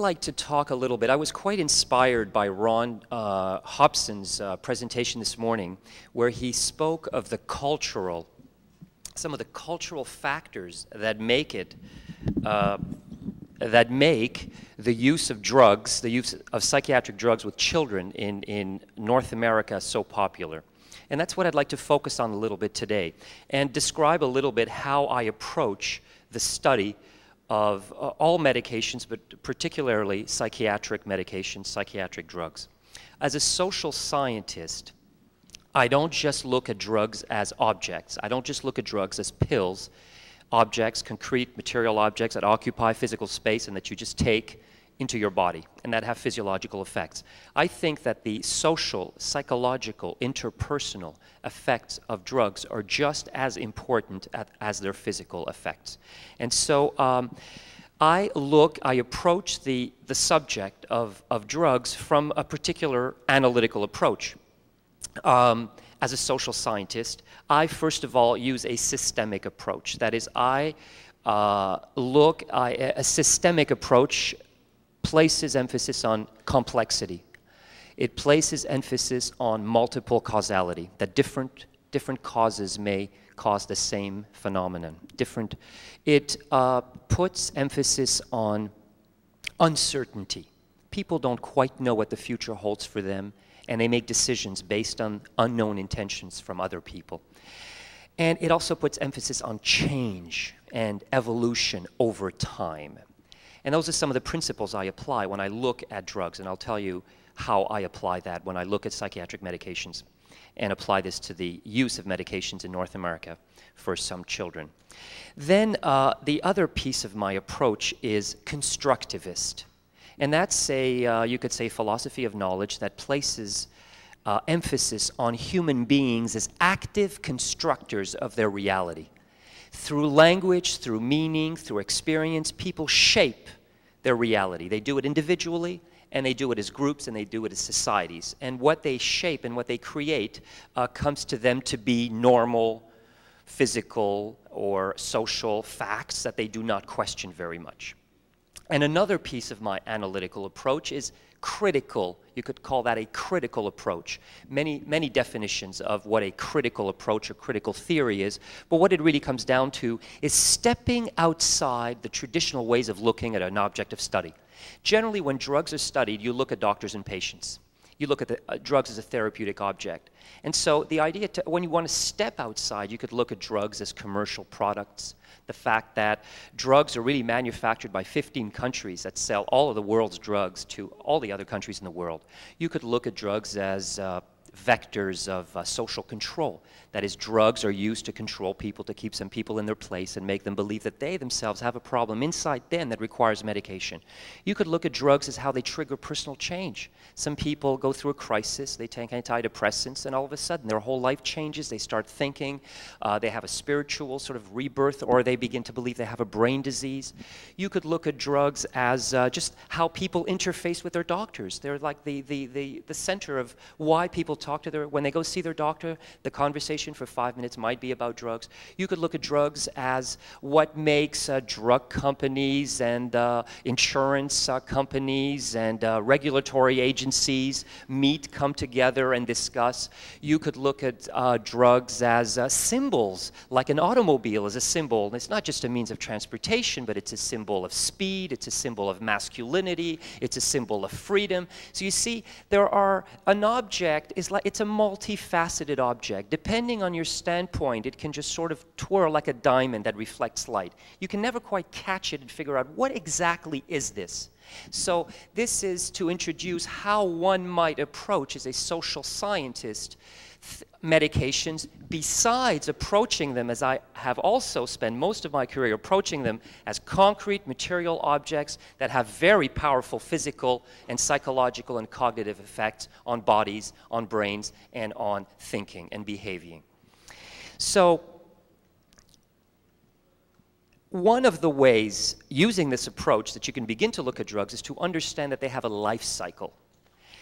Like to talk a little bit. I was quite inspired by Ron uh, Hobson's uh, presentation this morning, where he spoke of the cultural, some of the cultural factors that make it, uh, that make the use of drugs, the use of psychiatric drugs with children in, in North America so popular. And that's what I'd like to focus on a little bit today and describe a little bit how I approach the study of uh, all medications, but particularly psychiatric medications, psychiatric drugs. As a social scientist, I don't just look at drugs as objects. I don't just look at drugs as pills, objects, concrete material objects that occupy physical space and that you just take into your body and that have physiological effects. I think that the social, psychological, interpersonal effects of drugs are just as important at, as their physical effects. And so um, I look, I approach the, the subject of, of drugs from a particular analytical approach. Um, as a social scientist, I first of all use a systemic approach. That is, I uh, look, I, a systemic approach places emphasis on complexity. It places emphasis on multiple causality, that different, different causes may cause the same phenomenon. Different. It uh, puts emphasis on uncertainty. People don't quite know what the future holds for them, and they make decisions based on unknown intentions from other people. And it also puts emphasis on change and evolution over time. And those are some of the principles I apply when I look at drugs, and I'll tell you how I apply that when I look at psychiatric medications and apply this to the use of medications in North America for some children. Then uh, the other piece of my approach is constructivist. And that's a, uh, you could say, philosophy of knowledge that places uh, emphasis on human beings as active constructors of their reality. Through language, through meaning, through experience, people shape their reality. They do it individually, and they do it as groups, and they do it as societies. And what they shape and what they create uh, comes to them to be normal, physical, or social facts that they do not question very much. And another piece of my analytical approach is critical. You could call that a critical approach. Many, many definitions of what a critical approach or critical theory is, but what it really comes down to is stepping outside the traditional ways of looking at an object of study. Generally, when drugs are studied, you look at doctors and patients. You look at the, uh, drugs as a therapeutic object. And so the idea, to, when you want to step outside, you could look at drugs as commercial products the fact that drugs are really manufactured by 15 countries that sell all of the world's drugs to all the other countries in the world. You could look at drugs as uh, vectors of uh, social control. That is, drugs are used to control people, to keep some people in their place and make them believe that they themselves have a problem inside them that requires medication. You could look at drugs as how they trigger personal change. Some people go through a crisis, they take antidepressants, and all of a sudden their whole life changes. They start thinking, uh, they have a spiritual sort of rebirth, or they begin to believe they have a brain disease. You could look at drugs as uh, just how people interface with their doctors. They're like the, the, the, the center of why people talk to their, when they go see their doctor, the conversation for five minutes might be about drugs. You could look at drugs as what makes uh, drug companies and uh, insurance uh, companies and uh, regulatory agencies meet, come together, and discuss. You could look at uh, drugs as uh, symbols, like an automobile is a symbol. And it's not just a means of transportation, but it's a symbol of speed, it's a symbol of masculinity, it's a symbol of freedom. So you see, there are, an object is like, it's a multifaceted object. Depending on your standpoint, it can just sort of twirl like a diamond that reflects light. You can never quite catch it and figure out what exactly is this. So this is to introduce how one might approach as a social scientist medications besides approaching them as I have also spent most of my career approaching them as concrete material objects that have very powerful physical and psychological and cognitive effects on bodies, on brains, and on thinking and behaving. So one of the ways using this approach that you can begin to look at drugs is to understand that they have a life cycle,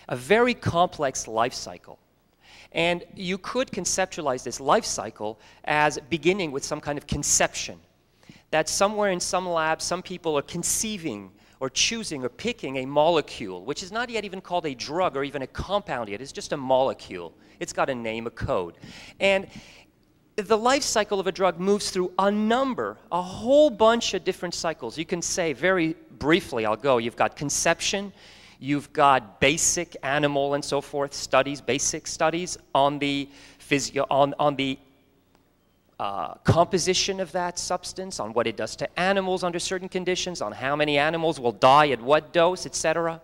a very complex life cycle. And you could conceptualize this life cycle as beginning with some kind of conception. That somewhere in some lab, some people are conceiving or choosing or picking a molecule, which is not yet even called a drug or even a compound yet. It's just a molecule. It's got a name, a code. And the life cycle of a drug moves through a number, a whole bunch of different cycles. You can say very briefly, I'll go, you've got conception, you've got basic animal and so forth studies, basic studies on the physio, on, on the uh, composition of that substance, on what it does to animals under certain conditions, on how many animals will die at what dose, etc.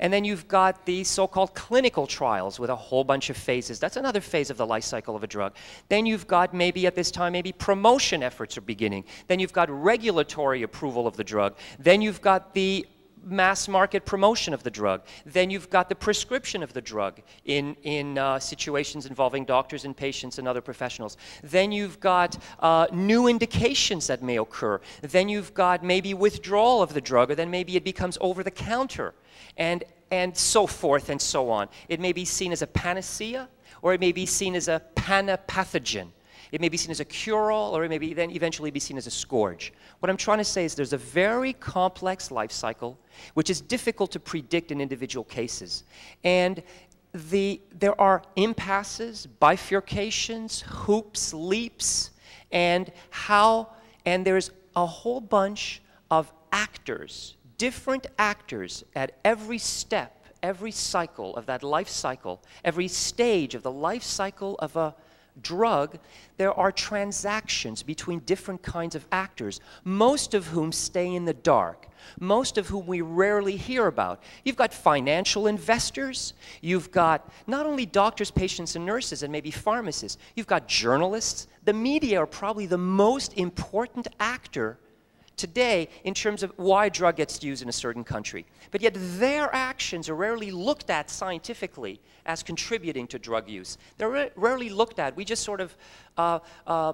And then you've got the so called clinical trials with a whole bunch of phases. That's another phase of the life cycle of a drug. Then you've got maybe at this time, maybe promotion efforts are beginning. Then you've got regulatory approval of the drug. Then you've got the mass market promotion of the drug. Then you've got the prescription of the drug in, in uh, situations involving doctors and patients and other professionals. Then you've got uh, new indications that may occur. Then you've got maybe withdrawal of the drug, or then maybe it becomes over the counter, and, and so forth and so on. It may be seen as a panacea, or it may be seen as a panapathogen. It may be seen as a cure-all, or it may be then eventually be seen as a scourge. What I'm trying to say is there's a very complex life cycle, which is difficult to predict in individual cases. And the, there are impasses, bifurcations, hoops, leaps, and how, and there's a whole bunch of actors, different actors at every step, every cycle of that life cycle, every stage of the life cycle of a drug, there are transactions between different kinds of actors, most of whom stay in the dark, most of whom we rarely hear about. You've got financial investors, you've got not only doctors, patients, and nurses, and maybe pharmacists, you've got journalists. The media are probably the most important actor today in terms of why drug gets used in a certain country. But yet their actions are rarely looked at scientifically as contributing to drug use. They're rarely looked at. We just sort of uh, uh,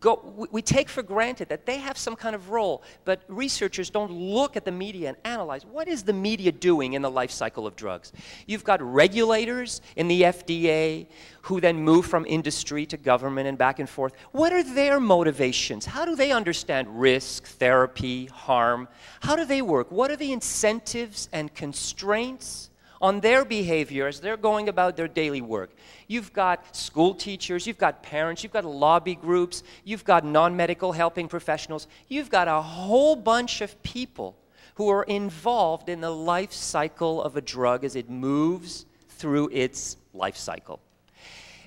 go, we take for granted that they have some kind of role, but researchers don't look at the media and analyze what is the media doing in the life cycle of drugs. You've got regulators in the FDA who then move from industry to government and back and forth. What are their motivations? How do they understand risk, therapy, harm? How do they work? What are the incentives and constraints? On their behavior as they're going about their daily work. You've got school teachers, you've got parents, you've got lobby groups, you've got non medical helping professionals, you've got a whole bunch of people who are involved in the life cycle of a drug as it moves through its life cycle.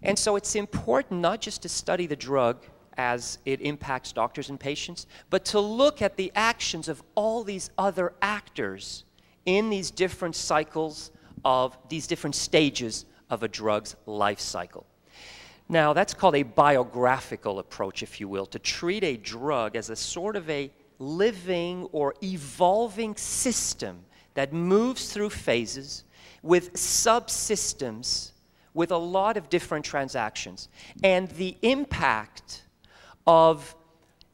And so it's important not just to study the drug as it impacts doctors and patients, but to look at the actions of all these other actors in these different cycles of these different stages of a drug's life cycle. Now, that's called a biographical approach, if you will, to treat a drug as a sort of a living or evolving system that moves through phases with subsystems with a lot of different transactions. And the impact of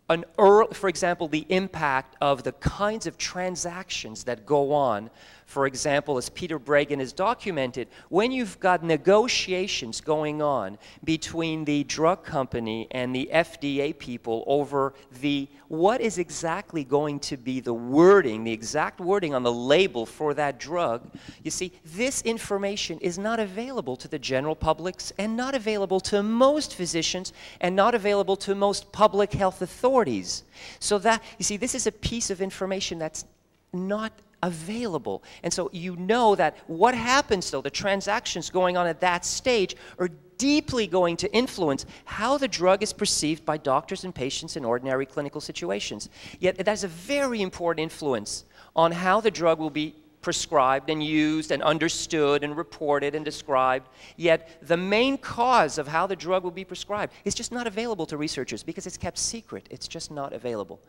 an early, for example, the impact of the kinds of transactions that go on for example, as Peter Breggin has documented, when you've got negotiations going on between the drug company and the FDA people over the what is exactly going to be the wording, the exact wording on the label for that drug, you see, this information is not available to the general publics and not available to most physicians and not available to most public health authorities. So that, you see, this is a piece of information that's not available. And so you know that what happens, though, the transactions going on at that stage are deeply going to influence how the drug is perceived by doctors and patients in ordinary clinical situations. Yet it has a very important influence on how the drug will be prescribed and used and understood and reported and described. Yet the main cause of how the drug will be prescribed is just not available to researchers because it's kept secret. It's just not available.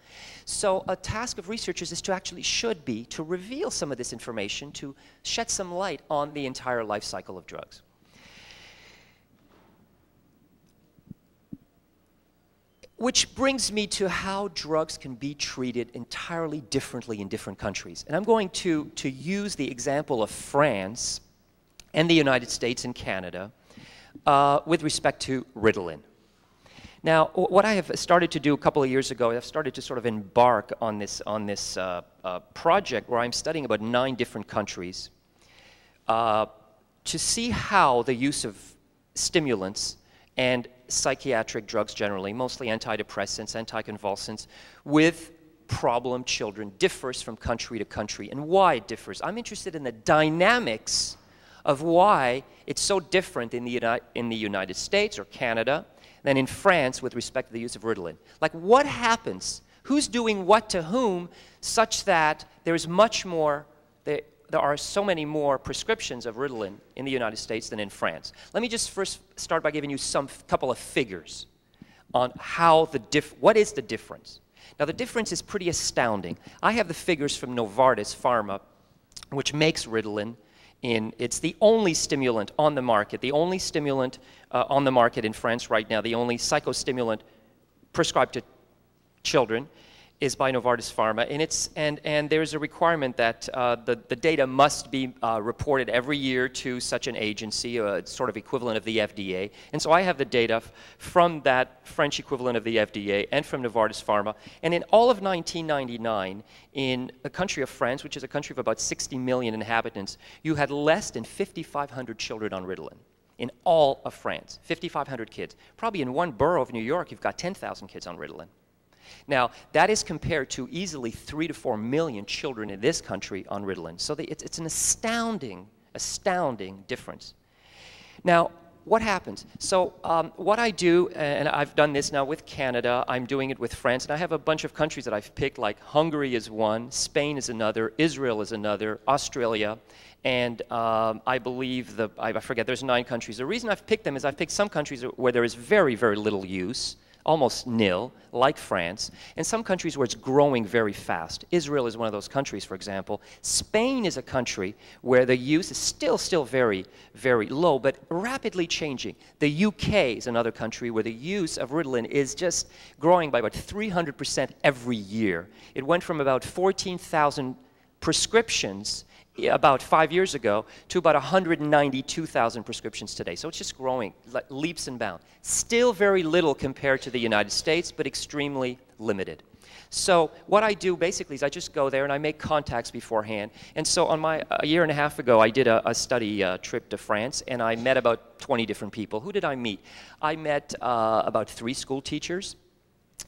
So a task of researchers is to actually should be to reveal some of this information to shed some light on the entire life cycle of drugs. Which brings me to how drugs can be treated entirely differently in different countries. And I'm going to, to use the example of France and the United States and Canada uh, with respect to Ritalin. Now, what I have started to do a couple of years ago, I've started to sort of embark on this, on this uh, uh, project where I'm studying about nine different countries uh, to see how the use of stimulants and psychiatric drugs generally, mostly antidepressants, anticonvulsants, with problem children differs from country to country and why it differs. I'm interested in the dynamics of why it's so different in the, Uni in the United States or Canada than in France with respect to the use of Ritalin. Like, what happens? Who's doing what to whom such that there's much more, there, are so many more prescriptions of Ritalin in the United States than in France. Let me just first start by giving you some couple of figures on how the diff, what is the difference. Now, the difference is pretty astounding. I have the figures from Novartis Pharma, which makes Ritalin, in, it's the only stimulant on the market, the only stimulant uh, on the market in France right now, the only psychostimulant prescribed to children is by Novartis Pharma, and, it's, and, and there's a requirement that uh, the, the data must be uh, reported every year to such an agency, a uh, sort of equivalent of the FDA. And so I have the data from that French equivalent of the FDA and from Novartis Pharma. And in all of 1999, in a country of France, which is a country of about 60 million inhabitants, you had less than 5,500 children on Ritalin in all of France, 5,500 kids. Probably in one borough of New York, you've got 10,000 kids on Ritalin. Now, that is compared to easily three to four million children in this country on Ritalin. So it's, it's an astounding, astounding difference. Now, what happens? So, um, what I do, and I've done this now with Canada, I'm doing it with France, and I have a bunch of countries that I've picked, like Hungary is one, Spain is another, Israel is another, Australia, and um, I believe the, I forget, there's nine countries. The reason I've picked them is I've picked some countries where there is very, very little use, almost nil, like France, and some countries where it's growing very fast. Israel is one of those countries, for example. Spain is a country where the use is still, still very, very low, but rapidly changing. The UK is another country where the use of Ritalin is just growing by about 300% every year. It went from about 14,000 prescriptions about five years ago to about 192,000 prescriptions today. So it's just growing leaps and bounds. Still very little compared to the United States, but extremely limited. So what I do basically is I just go there and I make contacts beforehand. And so on my a year and a half ago, I did a, a study uh, trip to France, and I met about 20 different people. Who did I meet? I met uh, about three school teachers.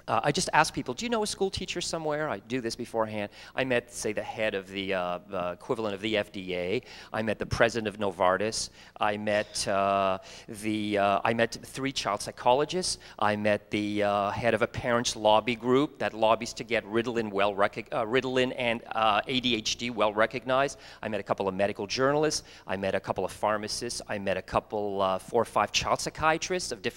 Uh, I just ask people, do you know a school teacher somewhere? I do this beforehand. I met, say, the head of the, uh, the equivalent of the FDA. I met the president of Novartis. I met uh, the, uh, I met three child psychologists. I met the uh, head of a parents' lobby group that lobbies to get Ritalin, well uh, Ritalin and ADHD well recognized. I met a couple of medical journalists. I met a couple of pharmacists. I met a couple, four or five child psychiatrists of different